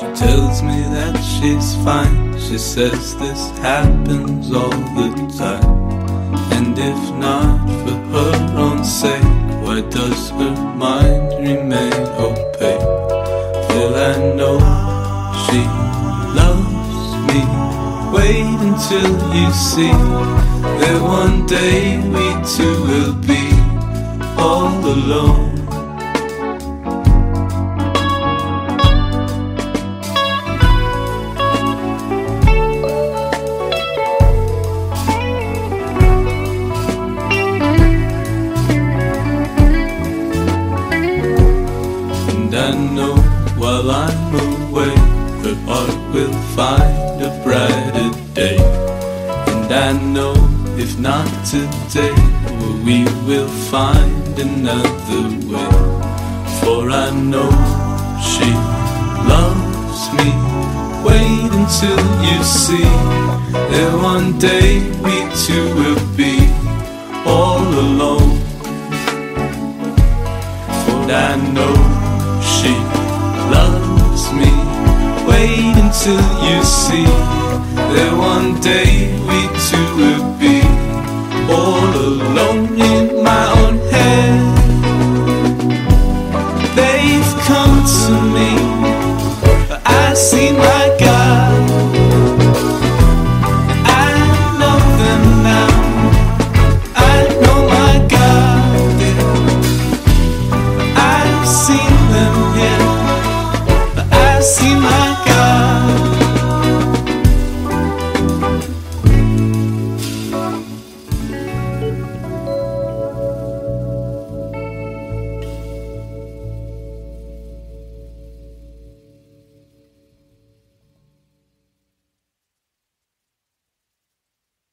She tells me that she's fine. She says this happens all the time. And if not for her own sake, why does her mind remain opaque? Well, I know she loves me. Wait until you see that one day we two will be all alone. And know while I'm away, her heart will find a brighter day. And I know if not today, well, we will find another way. For I know she loves me. Wait until you see that one day we two will be all alone. And I know she loves me. Wait until you see that one day we